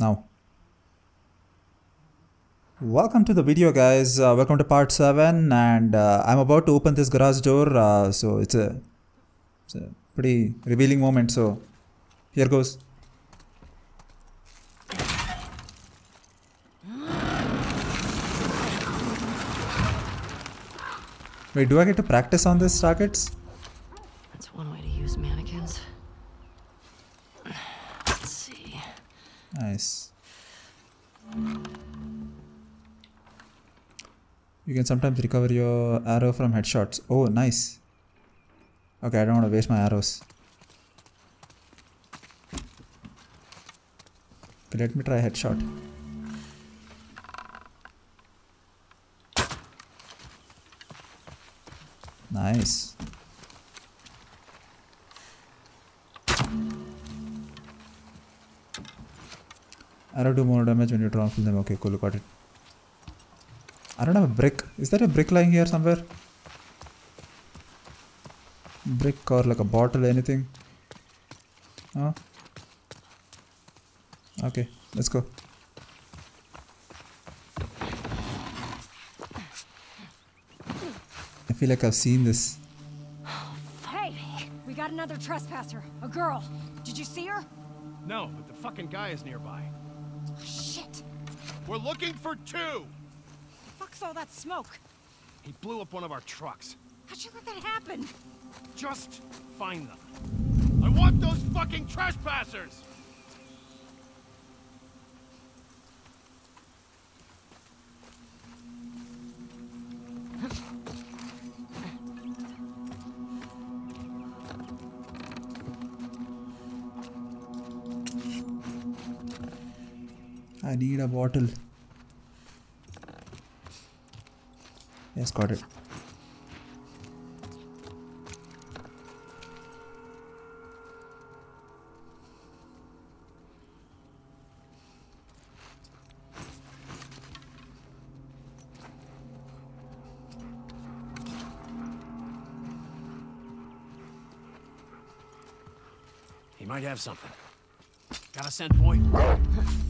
now. Welcome to the video guys, uh, welcome to part 7 and uh, I'm about to open this garage door uh, so it's a, it's a pretty revealing moment so here goes. Wait, do I get to practice on these targets? That's one way to use mannequins. Let's see. Nice. You can sometimes recover your arrow from headshots. Oh, nice. Okay, I don't want to waste my arrows. Okay, let me try headshot. Nice. Arrow don't do more damage when you try and fill them. Okay, cool, got it. I don't have a brick. Is there a brick lying here somewhere? Brick or like a bottle, anything? Oh. Okay, let's go. I feel like I've seen this. Hey, we got another trespasser. A girl. Did you see her? No, but the fucking guy is nearby. Shit. We're looking for two! The Fuck's all that smoke? He blew up one of our trucks. How'd you let that happen? Just find them. I want those fucking trespassers! I need a bottle. Yes, got it. He might have something. Got a scent point?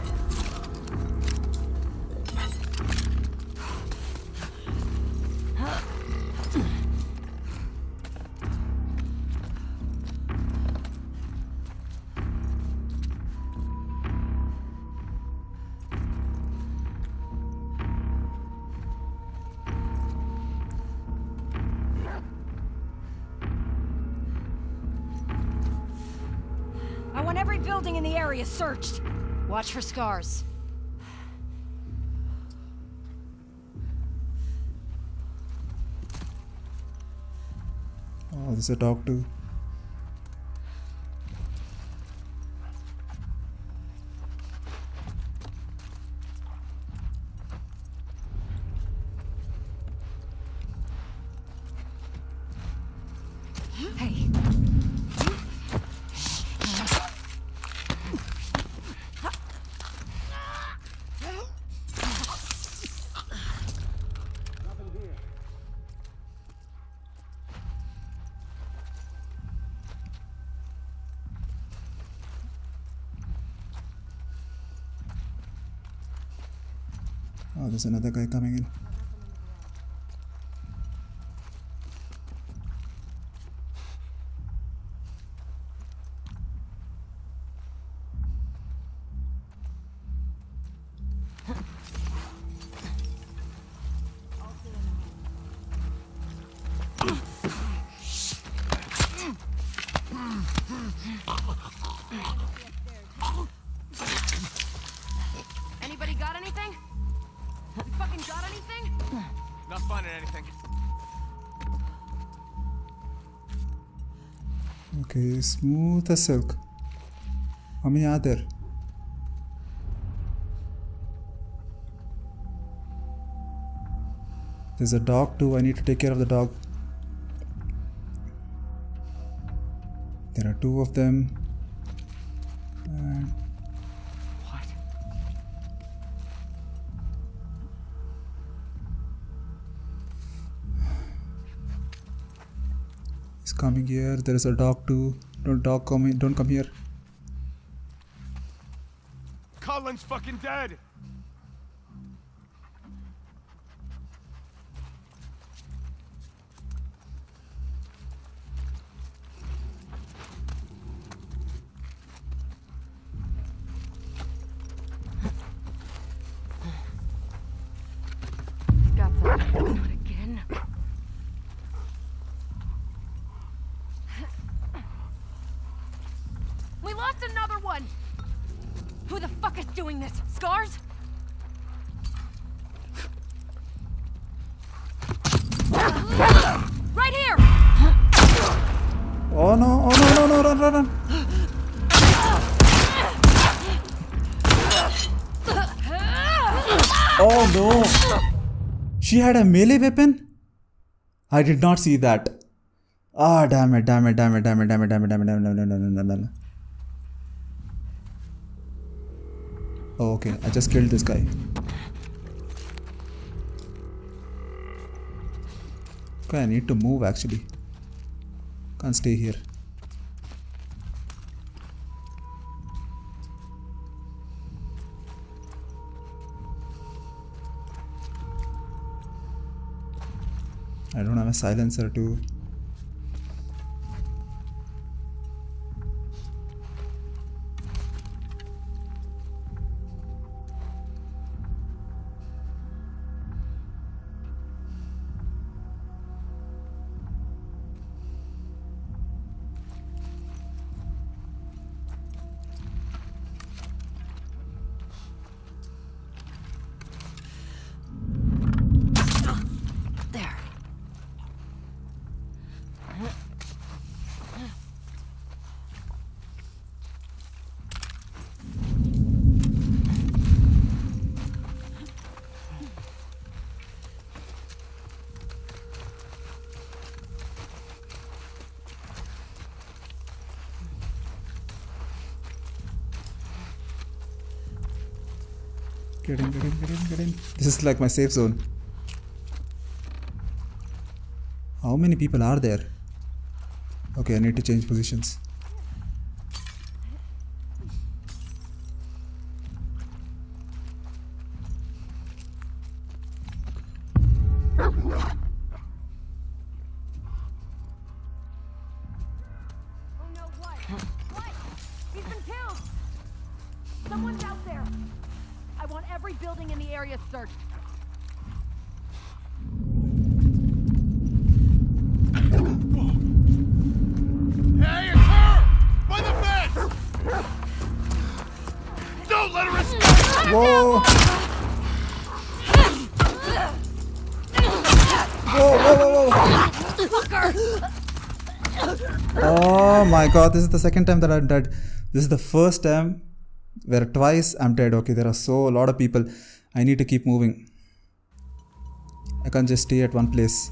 area searched. Watch for scars. Oh, there's a dog too. Oh, there's another guy coming in. Smooth as silk. How many are there? There's a dog too. I need to take care of the dog. There are two of them. And What? He's coming here. There is a dog too. Don't dog come in. Don't come here. Cullen's fucking dead. Lost another one! Who the fuck is doing this? Scars? Right here! Oh no! Oh no! No! No! Run! Run! Run! Oh no! She had a melee weapon? I did not see that. Ah, damn it, damn it, damn it, damn it, damn it, damn it, damn it, damn it, damn it, damn it, damn it, Oh, okay. I just killed this guy. Okay, I need to move actually. Can't stay here. I don't have a silencer too. Get in, get in, get in, get in. This is like my safe zone. How many people are there? Okay, I need to change positions. God, this is the second time that I'm dead. This is the first time where twice I'm dead. Okay, there are so a lot of people. I need to keep moving. I can't just stay at one place.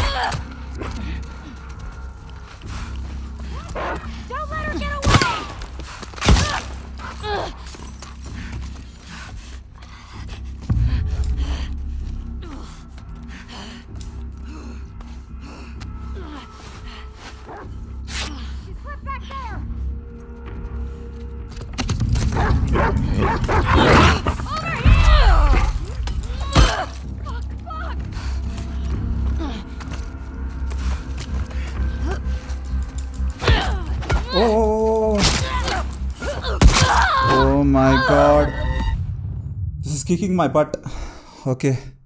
my butt. Okay.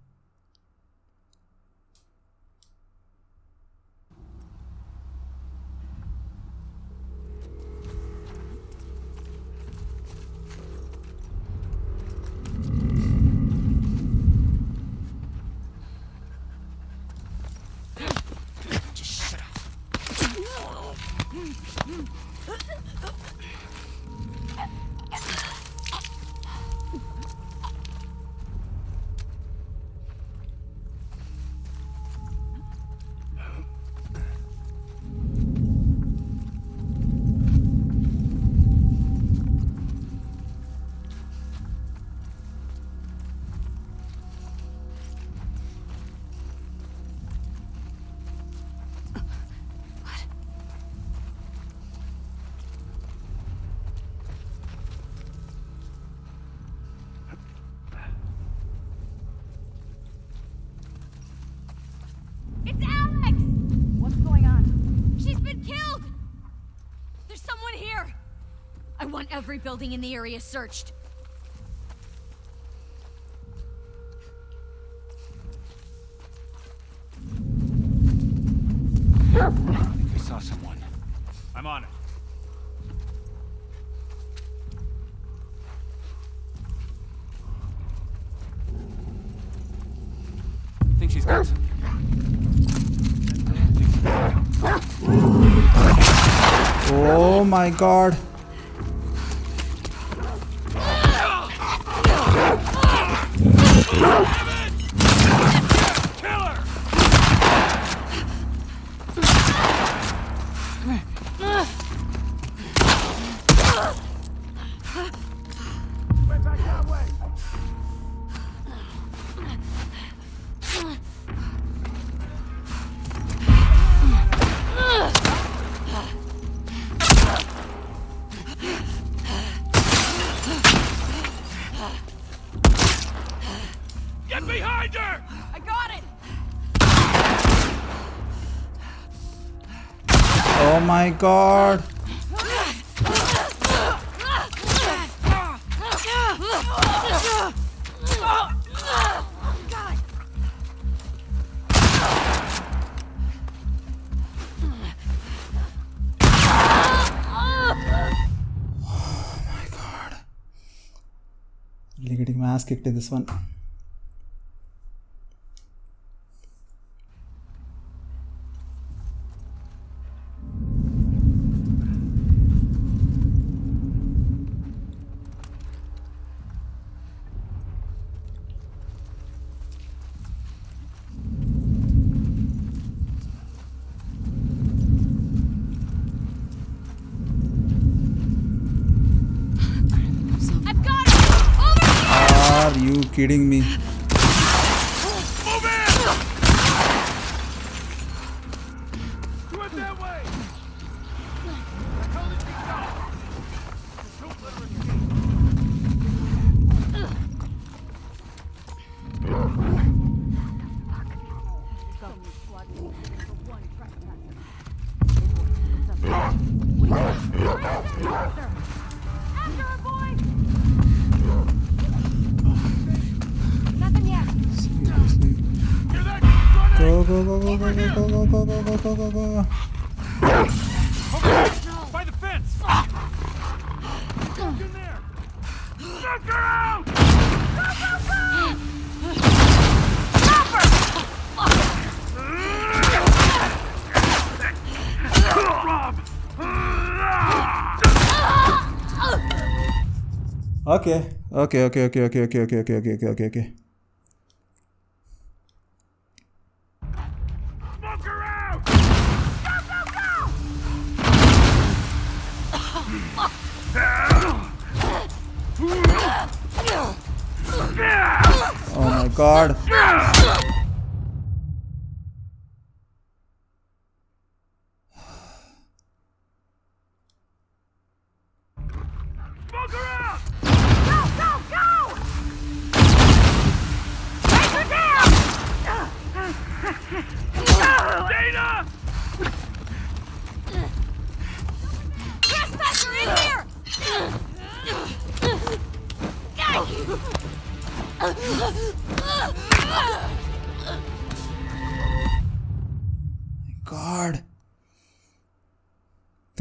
want every building in the area searched. I think I saw someone. I'm on it. I think she's got Oh my god. Oh god. getting my ass kicked in this one. okay. Okay, okay, okay, okay, okay, okay, okay, okay, okay, okay, okay. Oh my god.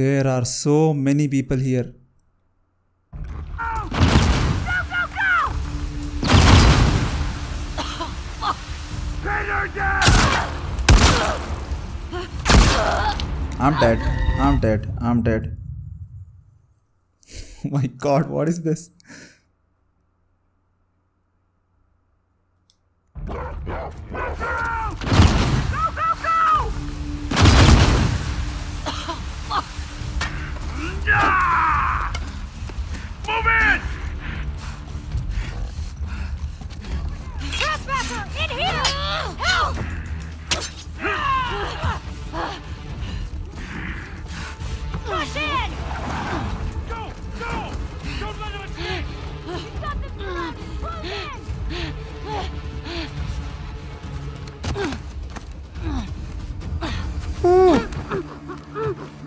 There are so many people here. I'm dead. I'm dead. I'm dead. My god, what is this?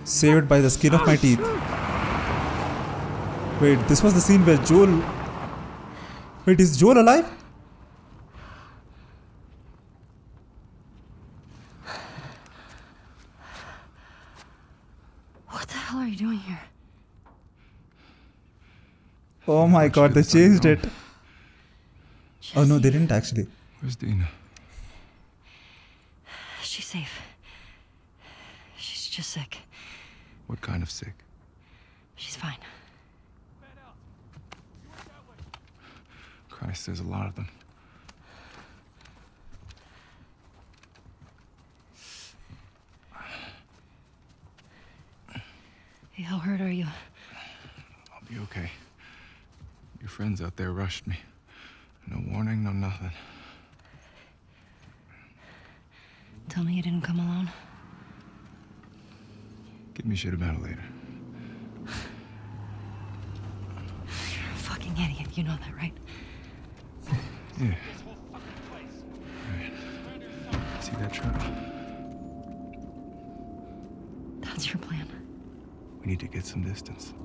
Saved by the skin of my teeth. Wait, this was the scene where Joel. Wait, is Joel alive? What the hell are you doing here? Oh my god, they changed it. Oh no, they didn't actually. Where's Dina? She's safe. She's just sick. What kind of sick? She's fine. Christ, there's a lot of them. Hey, how hurt are you? I'll be okay. Your friends out there rushed me. No warning, no nothing. Tell me you didn't come alone. Give me shit about it later. You're a fucking idiot. You know that, right? Yeah. Alright. See that truck? That's your plan. We need to get some distance.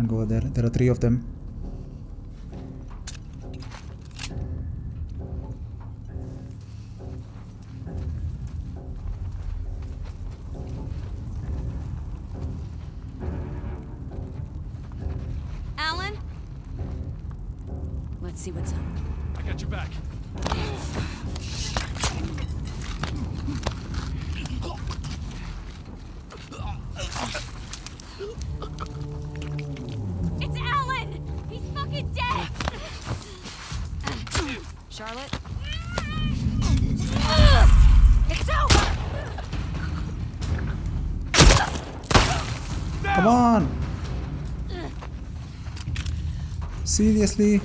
Can't go there. There are three of them. Seriously?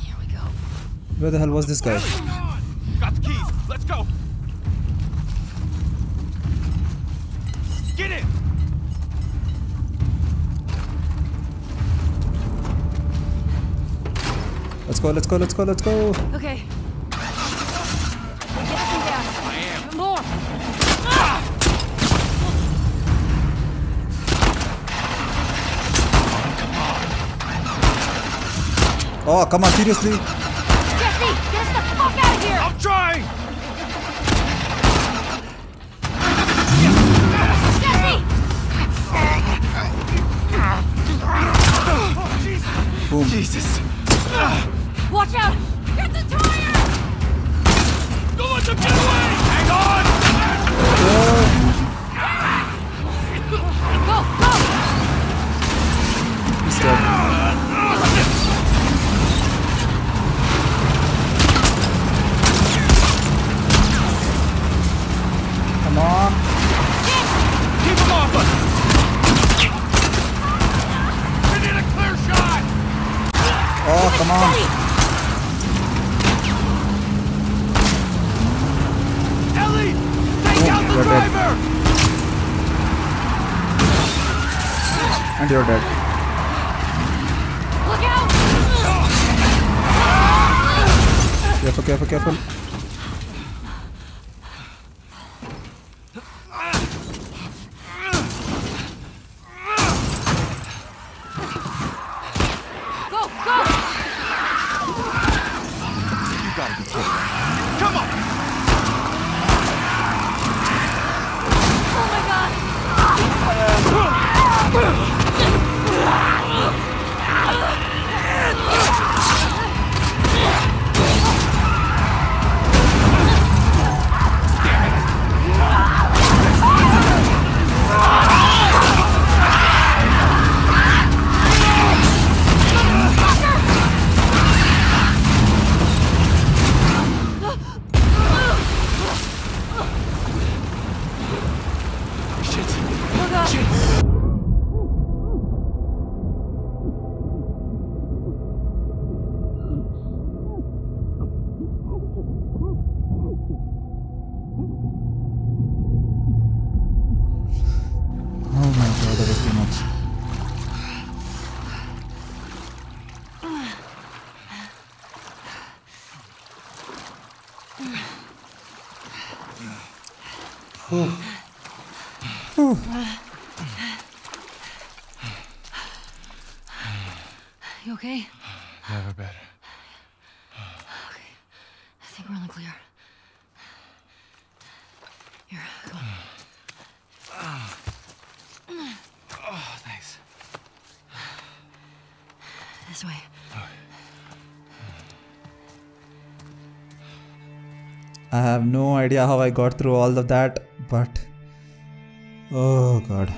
Here we go. Where the hell was this guy? Come on! Got the keys. Let's go. Get in. Let's go, let's go, let's go, let's go! Okay. Oh, come on, seriously? And you're dead. Look out! Careful, careful, careful. You okay? Never better. I have no idea how I got through all of that, but. Oh god.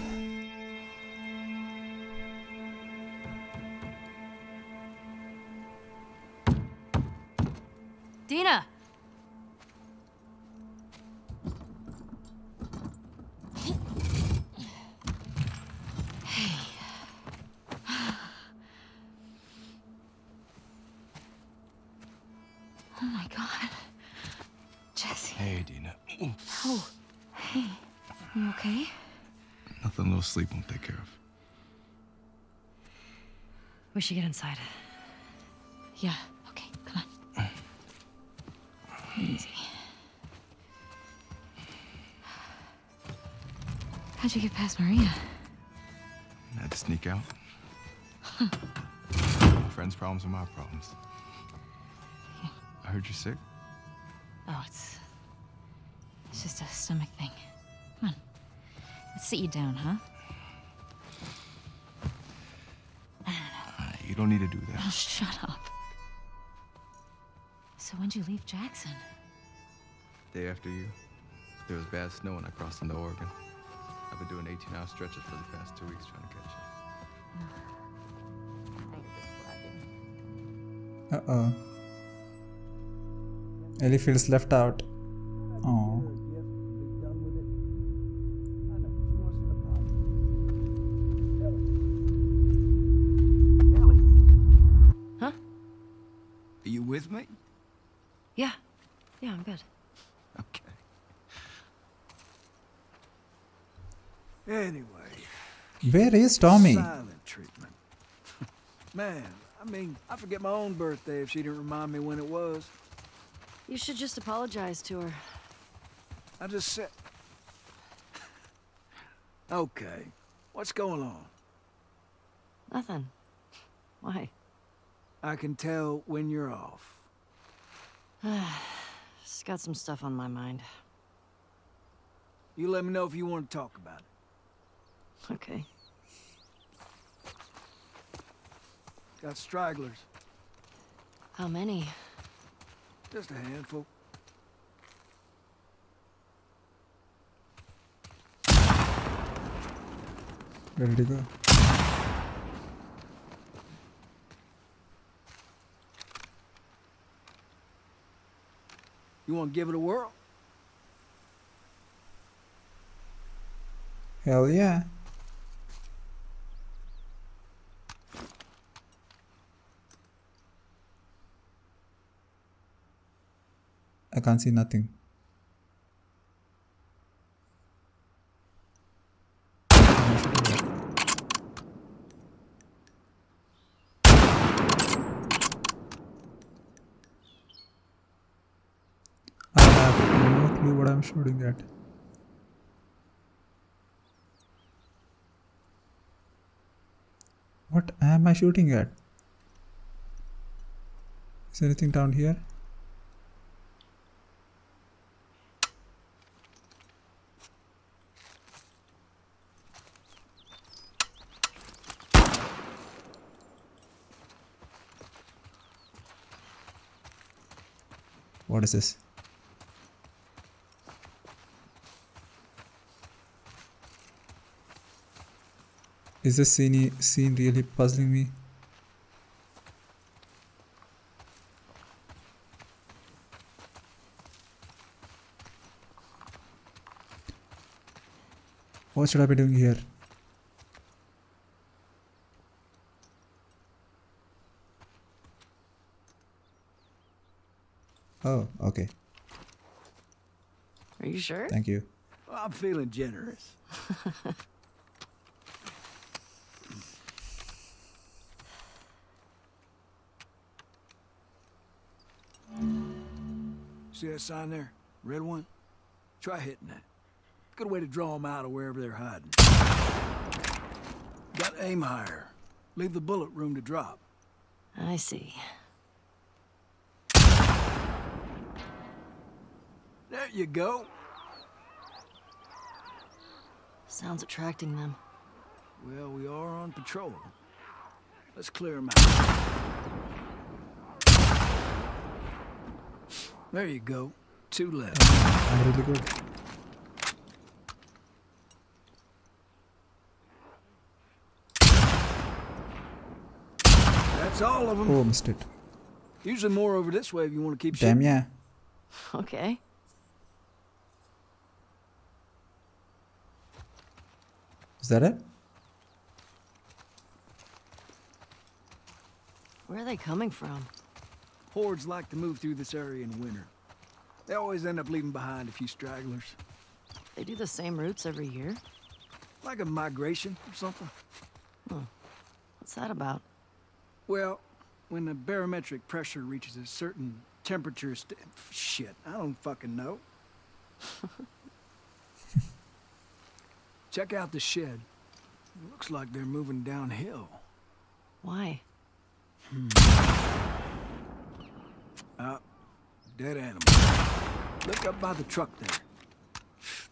Sick. Oh, it's. It's just a stomach thing. Come on. Let's sit you down, huh? Uh, You don't need to do that. Oh, that. shut up. So when'd you leave Jackson? Day after you, there was bad snow when I crossed into Oregon. I've been doing 18-hour stretches for the past two weeks trying to catch up. Uh oh. Ellie feels left out. Oh. Ellie. Huh? Are you with me? Yeah. Yeah, I'm good. Okay. Anyway, Where is Tommy? silent treatment. Man, I mean, I forget my own birthday if she didn't remind me when it was. You should just apologize to her. I just said. Okay, what's going on? Nothing. Why? I can tell when you're off. Just got some stuff on my mind. You let me know if you want to talk about it. Okay. Got stragglers, How many? Just a handful. Ready to go. You want to give it a whirl? Hell yeah. I can't see nothing. I have no clue what I'm shooting at. What am I shooting at? Is anything down here? What is this? Is this scene, scene really puzzling me? What should I be doing here? Oh, okay. Are you sure? Thank you. Well, I'm feeling generous. See that sign there? Red one? Try hitting that. Good way to draw them out of wherever they're hiding. Got aim higher. Leave the bullet room to drop. I see. You go. Sounds attracting them. Well, we are on patrol. Let's clear them out. There you go. Two left. I'm really good. That's all of them. Oh, missed it. Usually more over this way if you want to keep Damn shooting. yeah. Okay. That it? Where are they coming from? Hordes like to move through this area in winter. They always end up leaving behind a few stragglers. They do the same routes every year? Like a migration or something. Hmm. What's that about? Well, when the barometric pressure reaches a certain temperature st- shit, I don't fucking know. Check out the shed. looks like they're moving downhill. Why? Uh, dead animal. Look up by the truck there.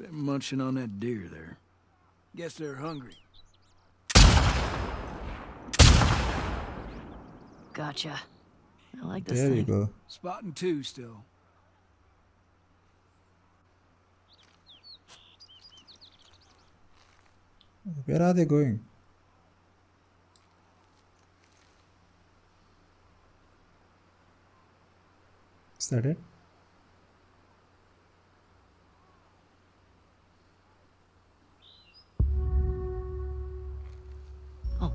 They're munching on that deer there. Guess they're hungry. Gotcha. I like this There thing. you go. Spotting two still. Where are they going? Is that it? Oh.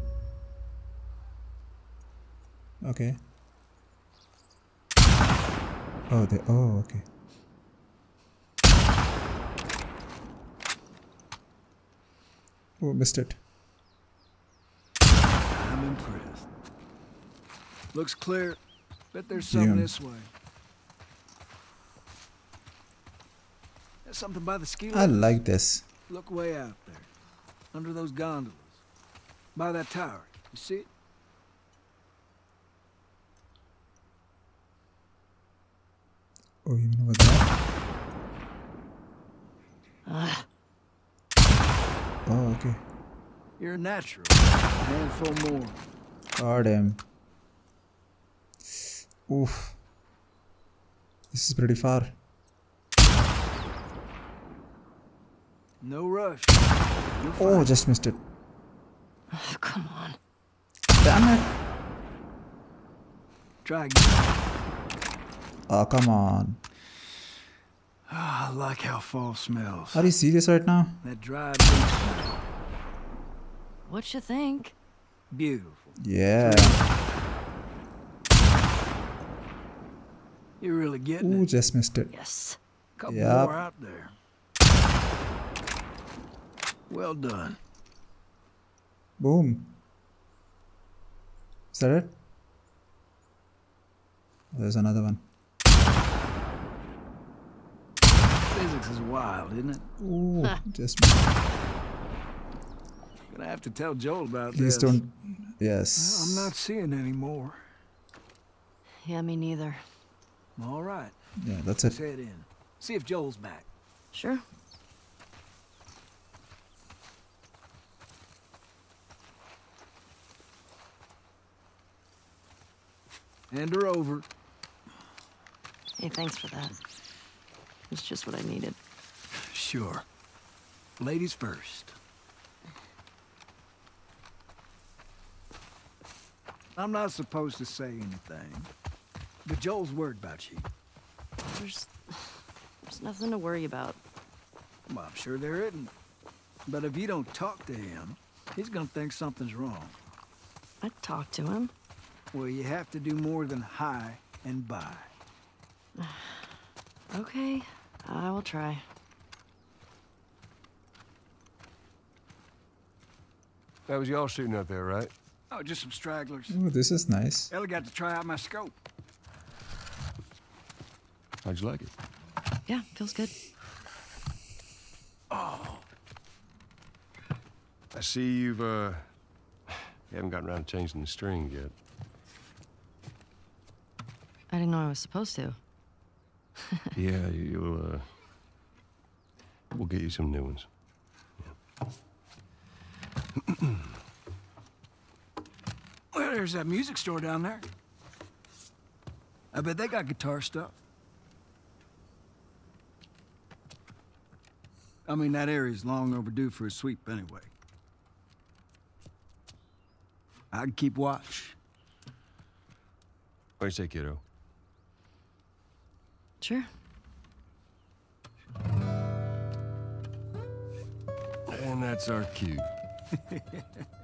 Okay. Oh, they. Oh, okay. Oh, missed it. I'm impressed. Looks clear. Bet there's something this way. There's something by the ski I like this. Look way out there. Under those gondolas. By that tower. You see it? Oh, you know what that? Ugh. Oh, okay. You're a natural. Handful more. God damn. Oof. This is pretty far. No rush. You're Oh, fine. just missed it. Oh, come on. Damn it. Try again. Oh, come on. Ah, I like how fall smells. Are you serious right now? That dried beef smell. What you think? Beautiful. Yeah. You're really getting Ooh, it. just missed it. Yes. Couple Yep. more out there. Well done. Boom. Is that it? There's another one. Physics is wild, isn't it? Ooh, just Gonna have to tell Joel about please this. don't. Yes. I'm not seeing any more. Yeah, me neither. All right, Yeah, that's let's it. head in. See if Joel's back. Sure. Hand her over. Hey, thanks for that. It's just what I needed. Sure. Ladies first. I'm not supposed to say anything, but Joel's worried about you. There's, there's nothing to worry about. Well, I'm sure there isn't. But if you don't talk to him, he's gonna think something's wrong. I talked to him. Well, you have to do more than hi and bye. Okay, I will try. That was y'all shooting up there, right? Oh, just some stragglers. Oh, this is nice. Ellie got to try out my scope. How'd you like it? Yeah, feels good. Oh. I see you've, uh, you haven't gotten around to changing the string yet. I didn't know I was supposed to. yeah, you- you'll, uh, we'll get you some new ones. Well, there's that music store down there. I bet they got guitar stuff. I mean, that area's long overdue for a sweep anyway. I can keep watch. What do you say, kiddo? Sure. And that's our cue.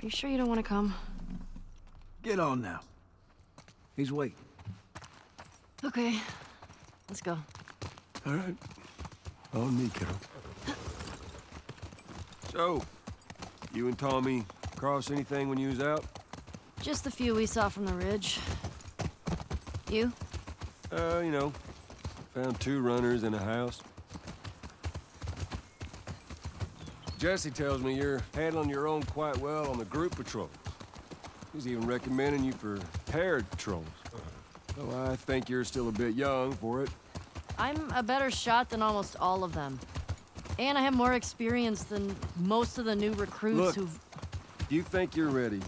Are you sure you don't want to come? Get on now. He's waiting. Okay, let's go. All right. On me, kiddo. So, you and Tommy cross anything when you was out? Just the few we saw from the ridge. You? Uh, you know, found two runners in a house. Jesse tells me you're handling your own quite well on the group patrols. He's even recommending you for paired patrols. Though I think you're still a bit young for it. I'm a better shot than almost all of them. And I have more experience than most of the new recruits Look. who've... You think you're ready.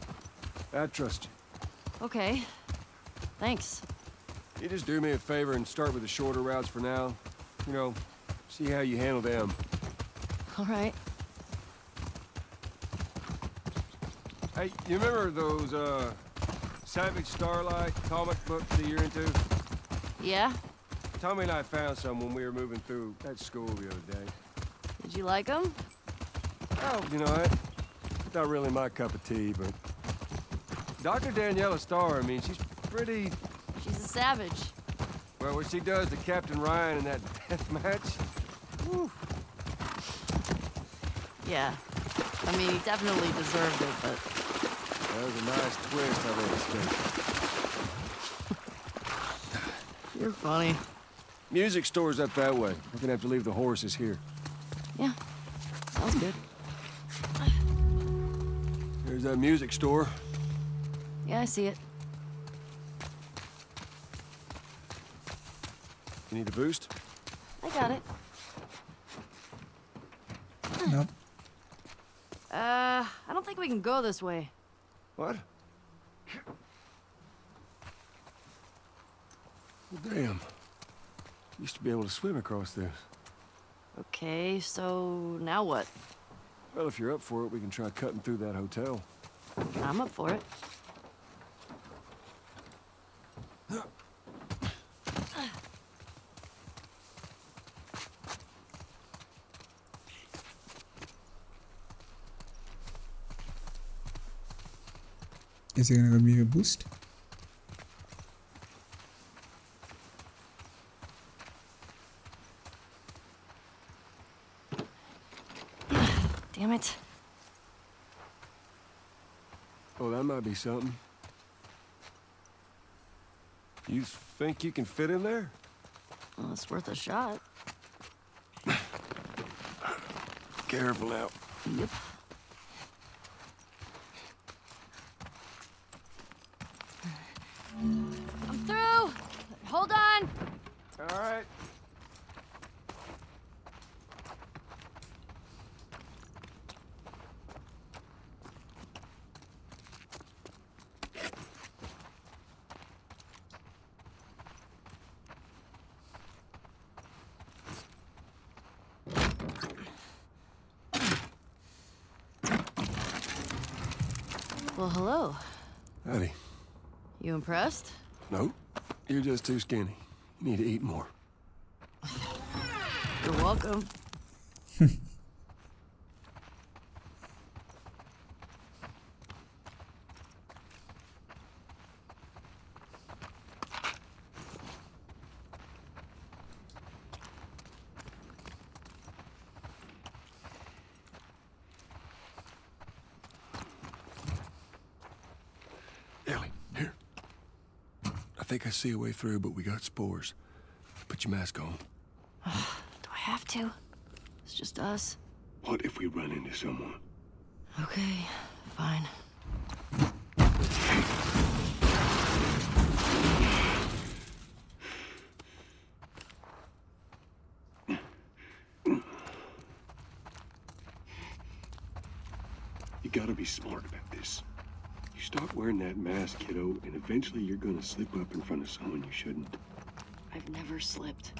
I trust you. Okay. Thanks. You just do me a favor and start with the shorter routes for now. You know, see how you handle them. All right. Hey, you remember those, uh, Savage Starlight comic books that you're into? Yeah? Tommy and I found some when we were moving through that school the other day. Did you like them? Oh, you know, I, not really my cup of tea, but... Dr. Daniela Starr, I mean, she's pretty... She's a savage. Well, what she does to Captain Ryan in that death match... Yeah. I mean, he definitely deserved it, but That was a nice twist I of it. you're funny. Music store's up that way. We're gonna have to leave the horses here. Yeah. Sounds good. There's that music store. Yeah, I see it. You need a boost? I got it. Nope. Uh, I don't think we can go this way. What? Well, damn. Used to be able to swim across this. Okay, so now what? Well, if you're up for it, we can try cutting through that hotel. I'm up for it. Is he gonna give me a boost? Damn it. Oh, that might be something. You think you can fit in there? Well, it's worth a shot. Careful out. Yep. I'm through. Hold on. All right. Well, hello. Howdy. You impressed? Nope. You're just too skinny. You need to eat more. You're welcome. Think I see a way through, but we got spores. Put your mask on. Do I have to? It's just us. What if we run into someone? Okay, fine. You gotta be smart about this. You stop wearing that mask, kiddo, and eventually you're gonna slip up in front of someone you shouldn't. I've never slipped.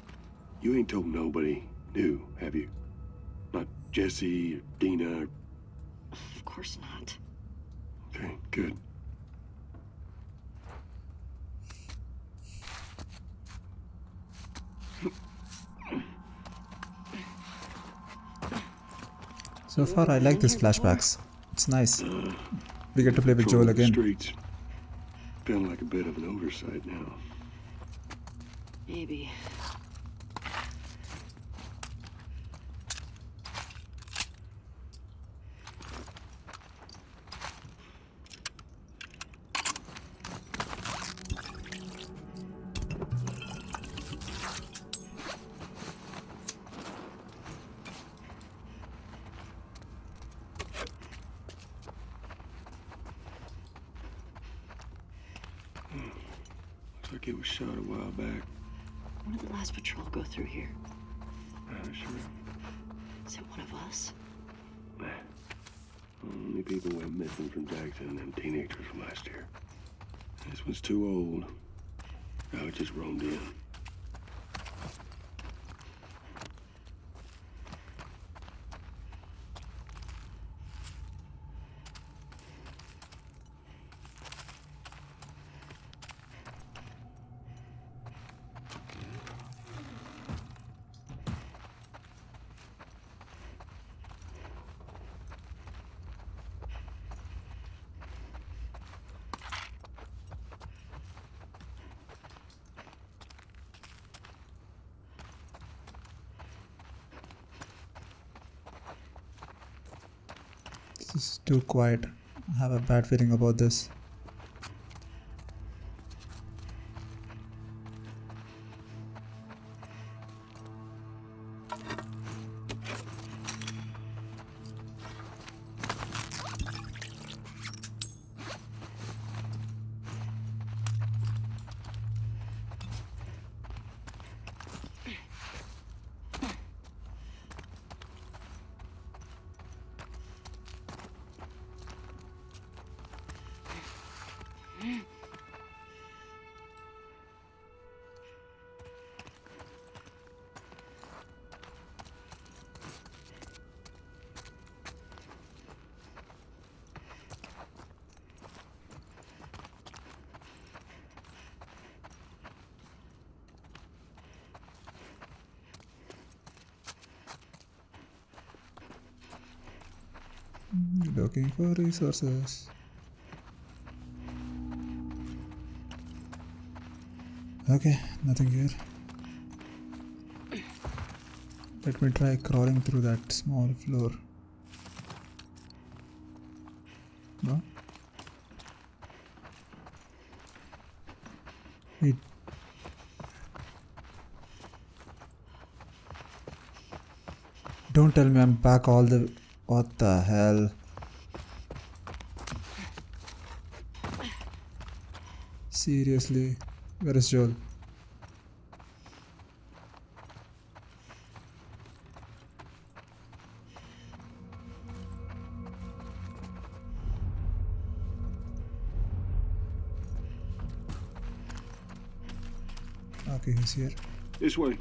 You ain't told nobody new, have you? Not Jesse or Dina. Or... Of course not. Okay, good. So far, I like these flashbacks. It's nice. We get to play with Joel Patrolling the again. Streets. Feeling like a bit of an oversight now. Maybe. It was shot a while back. When did the last patrol go through here? Uh, Not sure. Is it one of us? Nah. Only people went missing from Jackson and them teenagers from last year. This one's too old. Now it just roamed in. This is too quiet. I have a bad feeling about this. Looking for resources. Okay, nothing here. Let me try crawling through that small floor. No? It Don't tell me I'm back all the... What the hell? Seriously, where is Joel? Okay, he's here. This way.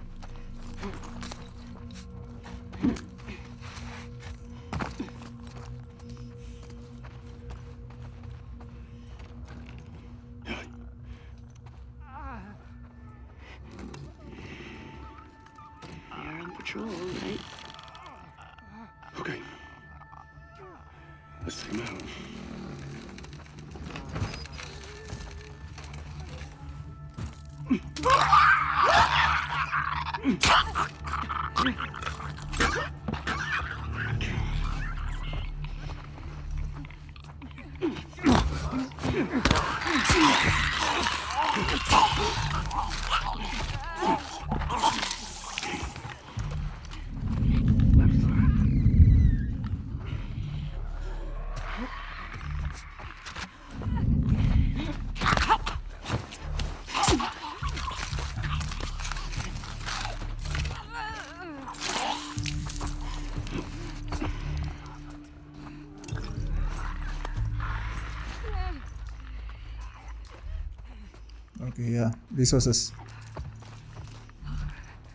Resources.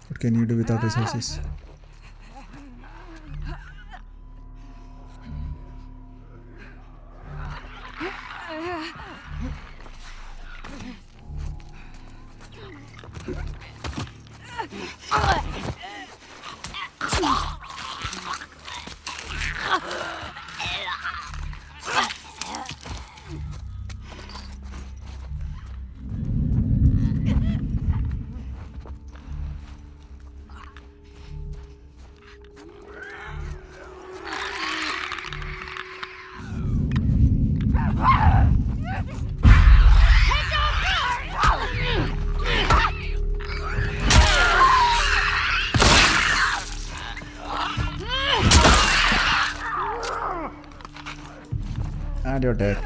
What can you do without resources? you're dead.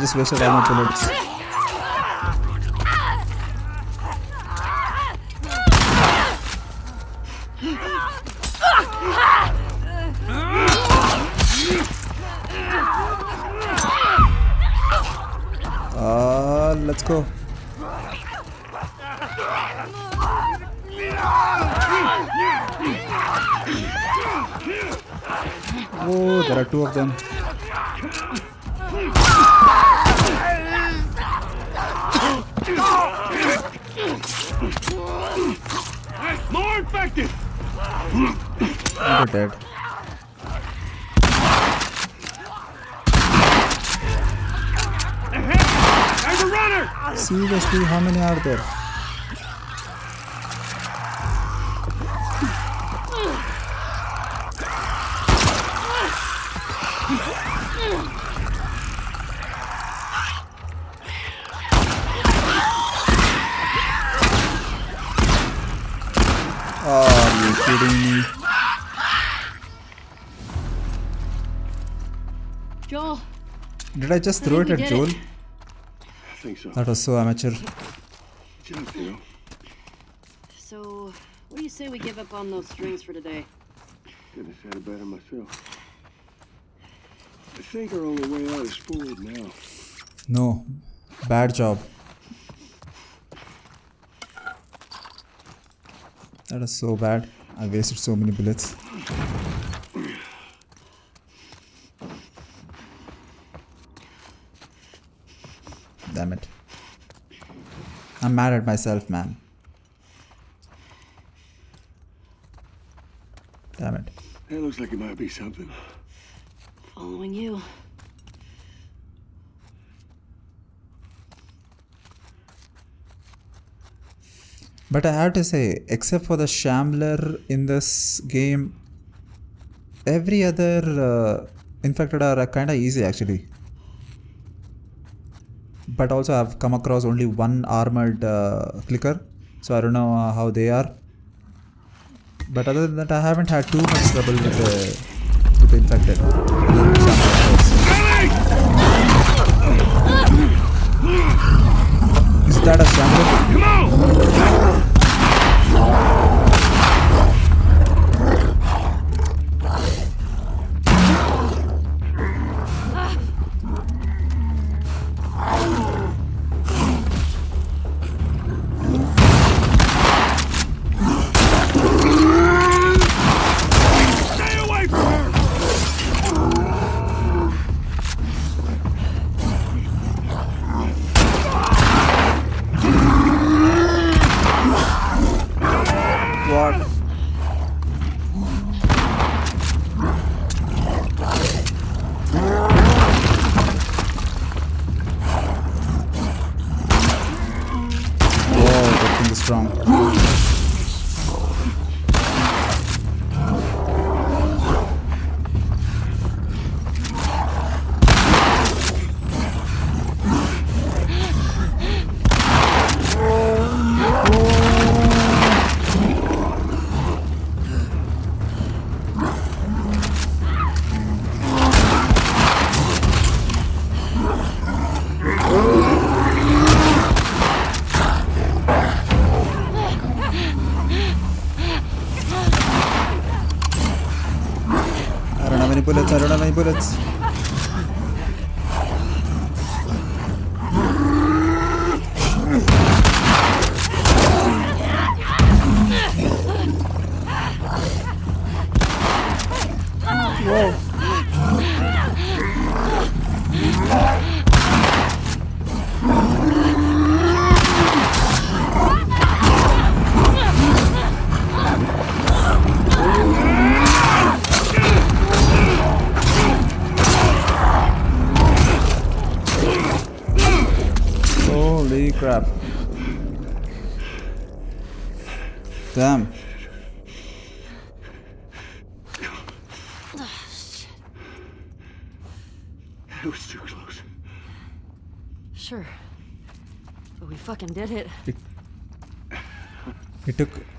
I just wasted all my bullets. Did I just throw it at Joel? It. I think so. That was so amateur. So, what do you say we give up on those strings for today? Couldn't have said it better myself. I think our only way out is forward now. No. Bad job. That is so bad. I wasted so many bullets. I'm mad at myself, man. Damn it. It looks like it might be something. Following you. But I have to say, except for the Shambler in this game, every other uh, infected are kind of easy actually. But also, I've come across only one armored uh, clicker, so I don't know how they are. But other than that, I haven't had too much trouble with the with the infected. Is that a Shambler?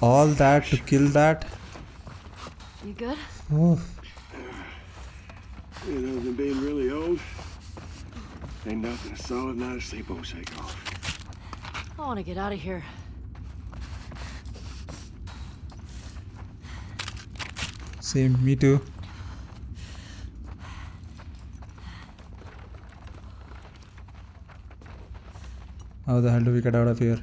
All that to kill that. You good? Oh, You know, than being really old. Ain't nothing a solid night of sleep won't shake off. I want to get out of here. same, me too. How the hell do we get out of here?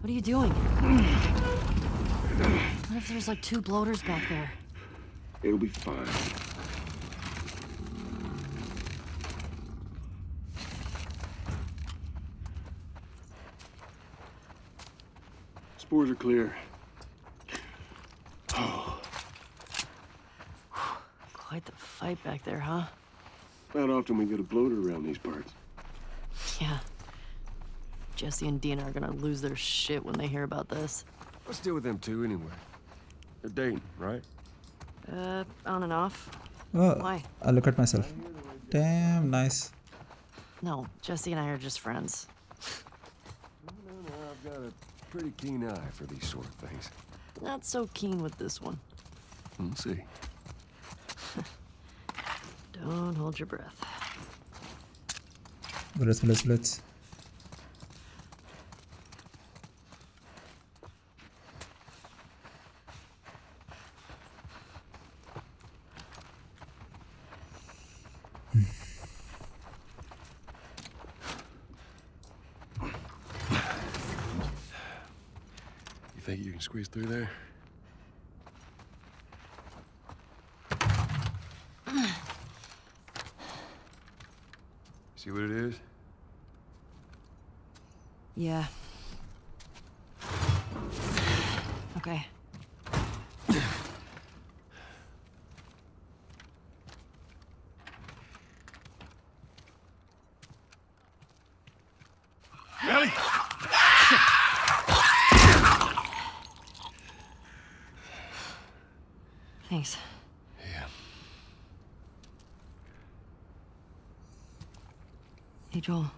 What are you doing? What if there's like two bloaters back there? It'll be fine. Spores are clear. Quite the fight back there, huh? Not often we get a bloater around these parts. Yeah. Jesse and Dina are gonna lose their shit when they hear about this. Let's deal with them two anyway. They're dating, right? Uh, on and off. Oh, Why? I look at myself. Damn, nice. No, Jesse and I are just friends. No, no, I've got a pretty keen eye for these sort of things. Not so keen with this one. We'll see. Don't hold your breath. Bullets, bullets, bullets. You think you can squeeze through there? See what it is? Yeah. Okay. Ellie! Thanks. Yeah. Hey, Joel.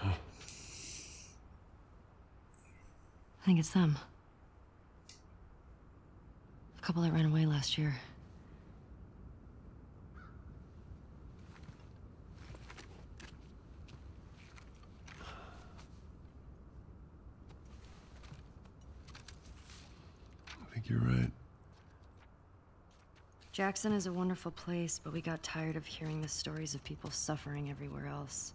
I think it's them. The couple that ran away last year. I think you're right. Jackson is a wonderful place, but we got tired of hearing the stories of people suffering everywhere else.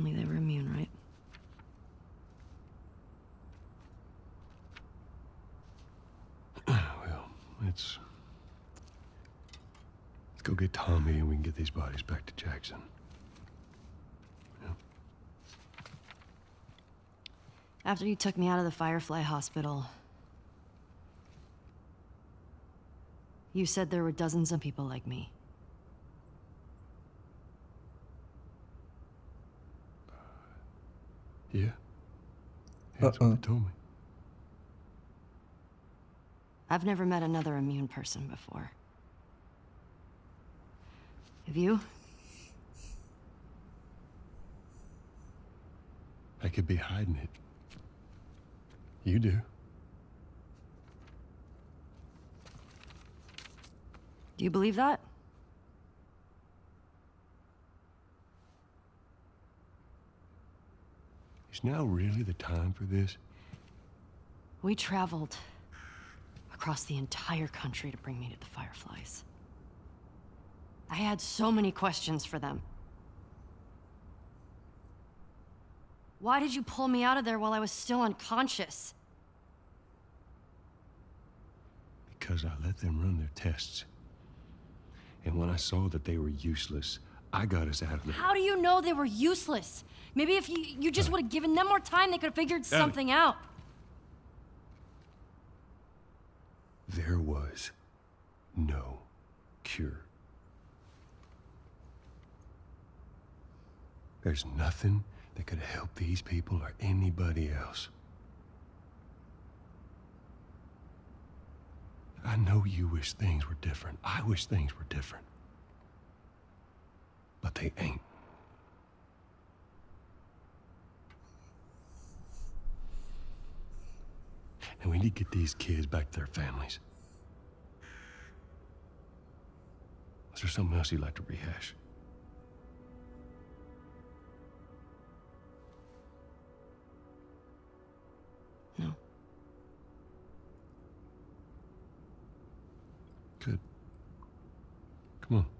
Only they were immune, right? Well, let's. Let's go get Tommy and we can get these bodies back to Jackson. After you took me out of the Firefly Hospital, you said there were dozens of people like me. Yeah? Uh-uh. That's what Uh-oh. they told me. I've never met another immune person before. Have you? I could be hiding it. You do. Do you believe that? Is now really the time for this? We traveled across the entire country to bring me to the Fireflies. I had so many questions for them. Why did you pull me out of there while I was still unconscious? Because I let them run their tests. And when I saw that they were useless, I got us out of there. How do you know they were useless? Maybe if you, you just uh. would have given them more time, they could have figured uh. something out. There was no cure. There's nothing that could help these people or anybody else. I know you wish things were different. I wish things were different. They ain't. And we need to get these kids back to their families. Is there something else you'd like to rehash? No. Good. Come on.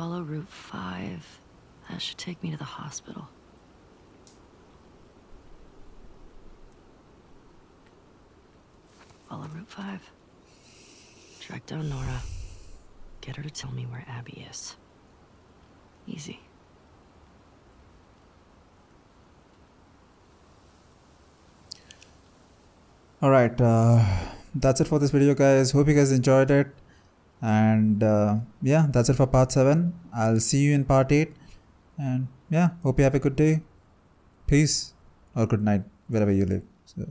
Follow Route 5, that should take me to the hospital. Follow Route 5. Track down Nora. Get her to tell me where Abby is. Easy. all right uh, that's it for this video guys hope you guys enjoyed it and uh, yeah that's it for part 7 i'll see you in part 8 and yeah hope you have a good day. Peace or good night wherever you live. So